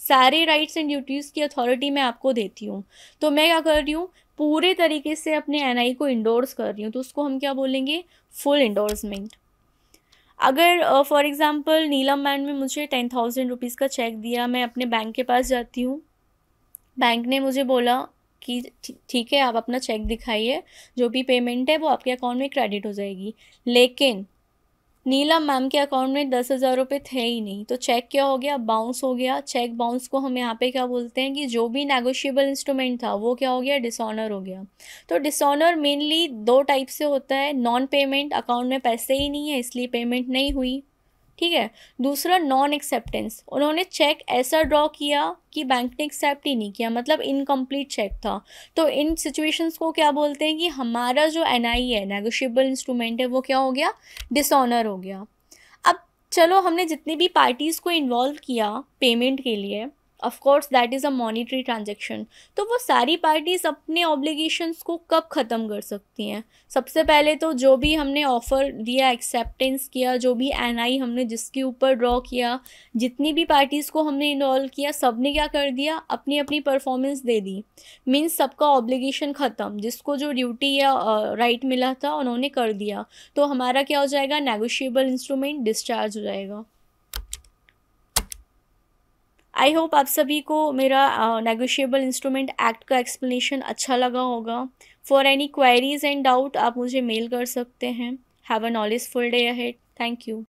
सारे राइट्स एंड ड्यूटीज़ की अथॉरिटी मैं आपको देती हूँ। तो मैं क्या कर रही हूँ, पूरे तरीके से अपने एनआई को इंडोर्स कर रही हूँ तो उसको हम क्या बोलेंगे? फुल इंडोर्समेंट अगर फॉर एग्ज़ाम्पल नीलम मैन में मुझे टेन थाउज़ेंड रुपीज़ का चेक दिया, मैं अपने बैंक के पास जाती हूँ। बैंक ने मुझे बोला कि ठीक है, आप अपना चेक दिखाइए, जो भी पेमेंट है वो आपके अकाउंट में क्रेडिट हो जाएगी। लेकिन नीलम मैम के अकाउंट में दस हज़ार रुपये थे ही नहीं। तो चेक क्या हो गया? बाउंस हो गया। चेक बाउंस को हम यहाँ पे क्या बोलते हैं कि जो भी नेगोशिएबल इंस्ट्रूमेंट था, वो क्या हो गया? डिसऑनर हो गया। तो डिसऑनर मेनली दो टाइप से होता है। नॉन पेमेंट अकाउंट में पैसे ही नहीं है, इसलिए पेमेंट नहीं हुई। ठीक है? दूसरा नॉन एक्सेप्टेंस उन्होंने चेक ऐसा ड्रॉ किया कि बैंक ने एक्सेप्ट ही नहीं किया मतलब इनकम्प्लीट चेक था। तो इन सिचुएशंस को क्या बोलते हैं कि हमारा जो एनआई है नैगोशियबल इंस्ट्रूमेंट है, वो क्या हो गया? डिसऑनर हो गया। अब चलो हमने जितनी भी पार्टीज़ को इन्वॉल्व किया पेमेंट के लिए of course that is a monetary transaction तो वो सारी पार्टीज़ अपने ऑब्लिगेशंस को कब ख़त्म कर सकती हैं? सबसे पहले तो जो भी हमने ऑफ़र दिया एक्सेप्टेंस किया जो भी एन आई हमने जिसके ऊपर ड्रॉ किया जितनी भी पार्टीज़ को हमने इन्वॉल्व किया सबने क्या कर दिया? अपनी अपनी परफॉर्मेंस दे दी। मीन्स सबका ऑब्लिगेशन ख़त्म जिसको जो ड्यूटी या राइट uh, मिला था उन्होंने कर दिया। तो हमारा क्या हो जाएगा? नेगोशिएबल इंस्ट्रूमेंट डिस्चार्ज हो जाएगा। आई होप आप सभी को मेरा नेगोशिएबल इंस्ट्रूमेंट एक्ट का एक्सप्लेनेशन अच्छा लगा होगा। For any queries and doubt आप मुझे मेल कर सकते हैं। Have a knowledge full day ahead thank you